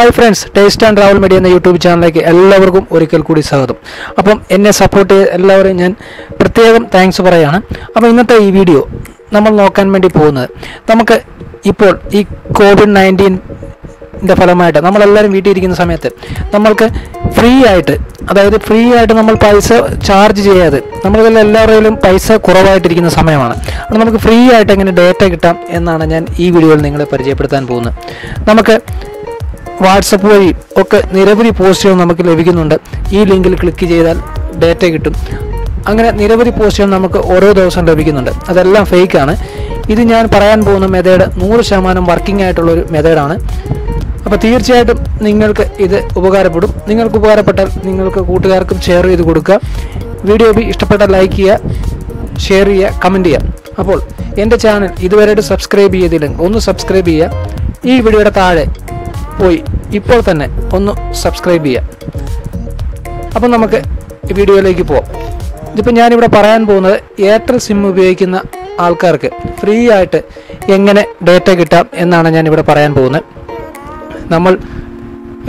Hi friends taste and travel media എന്ന YouTube ചാനലിലേക്ക് എല്ലാവർക്കും ഒരിക്കൽ കൂടി സ്വാഗതം. അപ്പം എന്നെ സപ്പോർട്ട് ചെയ്ത് എല്ലാവരെയും ഞാൻ പ്രത്യേകം താങ്ക്സ് പറയാണ്. അപ്പോൾ ഇന്നത്തെ ഈ വീഡിയോ നമ്മൾ നോക്കാൻ വേണ്ടി പോകുന്നത് നമുക്ക് ഇപ്പോൾ ഈ കോവിഡ് നയന്റീന്റെ ഫലമായിട്ട് നമ്മളെല്ലാവരും വീട്ടിൽ ഇരിക്കുന്ന സമയത്ത് നമ്മൾക്ക് ഫ്രീ ആയിട്ട് അതായത് ഫ്രീ ആയിട്ട് നമ്മൾ പൈസ ചാർജ് ചെയ്യാതെ നമ്മളിതിൽ എല്ലാവരുടെയും പൈസ കുറവായിട്ടിരിക്കുന്ന സമയമാണ്. അപ്പോൾ നമുക്ക് ഫ്രീ ആയിട്ട് എങ്ങനെ ഡേറ്റ കിട്ടാം എന്നാണ് ഞാൻ ഈ വീഡിയോയിൽ നിങ്ങളെ പരിചയപ്പെടുത്താൻ പോകുന്നത്. നമുക്ക് വാട്സപ്പ് വഴി ഒക്കെ നിരവധി പോസ്റ്റുകൾ നമുക്ക് ലഭിക്കുന്നുണ്ട്. ഈ ലിങ്കിൽ ക്ലിക്ക് ചെയ്താൽ ഡേറ്റ കിട്ടും. അങ്ങനെ നിരവധി പോസ്റ്റുകൾ നമുക്ക് ഓരോ ദിവസം ലഭിക്കുന്നുണ്ട്. അതെല്ലാം ഫേക്കാണ് ഇത് ഞാൻ പറയാൻ പോകുന്ന മെത്തേഡ് നൂറ് ശതമാനം വർക്കിംഗ് ആയിട്ടുള്ള ഒരു മെത്തേഡാണ് അപ്പോൾ തീർച്ചയായിട്ടും നിങ്ങൾക്ക് ഇത് ഉപകാരപ്പെടും. നിങ്ങൾക്ക് ഉപകാരപ്പെട്ടാൽ നിങ്ങൾക്ക് കൂട്ടുകാർക്കും ഷെയർ ചെയ്ത് കൊടുക്കുക. വീഡിയോ ബി ഇഷ്ടപ്പെട്ട ലൈക്ക് ചെയ്യുക ഷെയർ ചെയ്യുക കമന്റ് ചെയ്യുക. അപ്പോൾ എന്റെ ചാനൽ ഇതുവരെ സബ്സ്ക്രൈബ് ചെയ്തില്ലെങ്കിൽ ഒന്ന് സബ്സ്ക്രൈബ് ചെയ്യുക. ഈ വീഡിയോയുടെ താഴെ പോയി. ഇപ്പോൾ തന്നെ ഒന്ന് സബ്സ്ക്രൈബ് ചെയ്യാം. അപ്പം നമുക്ക് വീഡിയോയിലേക്ക് പോവാം. ഇതിപ്പോൾ ഞാനിവിടെ പറയാൻ പോകുന്നത് എയർടെൽ സിം ഉപയോഗിക്കുന്ന ആൾക്കാർക്ക് ഫ്രീ ആയിട്ട് എങ്ങനെ ഡേറ്റ കിട്ടാം എന്നാണ് ഞാനിവിടെ പറയാൻ പോകുന്നത്. നമ്മൾ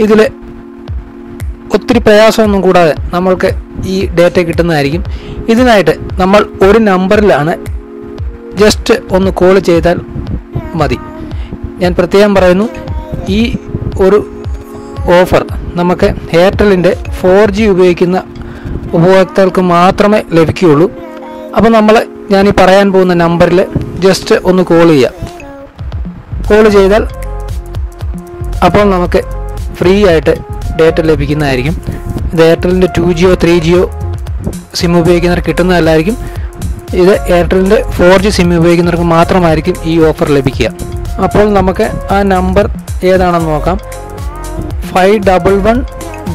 ഇതിൽ ഒത്തിരി പ്രയാസമൊന്നും കൂടാതെ നമ്മൾക്ക് ഈ ഡേറ്റ കിട്ടുന്നതായിരിക്കും. ഇതിനായിട്ട് നമ്മൾ ഒരു നമ്പറിലാണ് ജസ്റ്റ് ഒന്ന് കോൾ ചെയ്താൽ മതി. ഞാൻ പ്രത്യേകം പറയുന്നു ഈ ഒരു ഓഫർ. നമുക്ക് എയർടെലിന്റെ ഫോർ ജി ഉപയോഗിക്കുന്ന ഉപഭോക്താക്കൾക്ക് മാത്രമേ ലഭിക്കുകയുള്ളൂ. അപ്പോൾ നമ്മൾ ഞാൻ ഈ പറയാൻ പോകുന്ന നമ്പറിൽ ജസ്റ്റ് ഒന്ന് കോൾ ചെയ്യാം. കോൾ ചെയ്താൽ അപ്പോൾ നമുക്ക് ഫ്രീ ആയിട്ട് ഡേറ്റ ലഭിക്കുന്നതായിരിക്കും. ഇത് എയർടെലിന്റെ two G or three G or SIM ഉപയോഗിക്കുന്നവർക്ക് കിട്ടുന്നതല്ലായിരിക്കും. ഇത് എയർടെലിന്റെ ഫോർ ജി സിം ഉപയോഗിക്കുന്നവർക്ക് മാത്രമായിരിക്കും ഈ ഓഫർ ലഭിക്കുക. അപ്പോൾ നമുക്ക് ആ നമ്പർ ഏതാണെന്ന് നോക്കാം. Five double one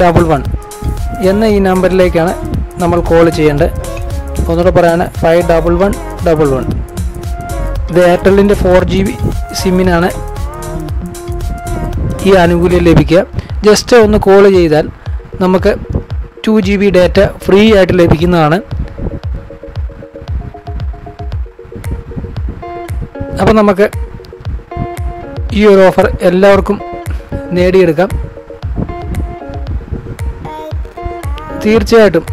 double one എന്ന ഈ നമ്പറിലേക്കാണ് നമ്മൾ കോൾ ചെയ്യേണ്ടത്. ഒന്നുകൂടെ പറയാണ് five double one double one ഇത് എയർടെല്ലിന്റെ ഫോർ ജി ബി സിമ്മിനാണ് ഈ ആനുകൂല്യം ലഭിക്കുക. ജസ്റ്റ് ഒന്ന് കോൾ ചെയ്താൽ നമുക്ക് two G B data free ആയിട്ട് ലഭിക്കുന്നതാണ്. അപ്പോൾ നമുക്ക് ഈ ഒരു ഓഫർ എല്ലാവർക്കും നേടിയെടുക്കാം. തീർച്ചയായിട്ടും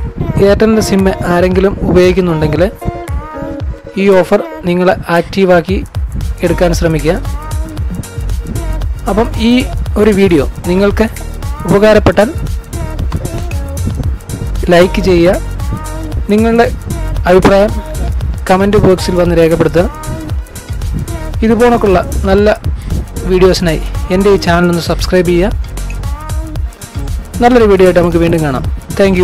എയർടെലിന്റെ സിം ആരെങ്കിലും ഉപയോഗിക്കുന്നുണ്ടെങ്കിൽ ഈ ഓഫർ നിങ്ങൾ ആക്റ്റീവാക്കി എടുക്കാൻ ശ്രമിക്കുക. അപ്പം ഈ ഒരു വീഡിയോ നിങ്ങൾക്ക് ഉപകാരപ്പെട്ടാൽ ലൈക്ക് ചെയ്യുക. നിങ്ങളുടെ അഭിപ്രായം കമന്റ് ബോക്സിൽ വന്ന് രേഖപ്പെടുത്തുക. ഇതുപോലൊക്കെയുള്ള നല്ല വീഡിയോസിനായി എന്റെ ഈ ചാനൽ ഒന്ന് സബ്സ്ക്രൈബ് ചെയ്യുക. നല്ലൊരു വീഡിയോ ആയിട്ട് നമുക്ക് വീണ്ടും കാണാം. താങ്ക്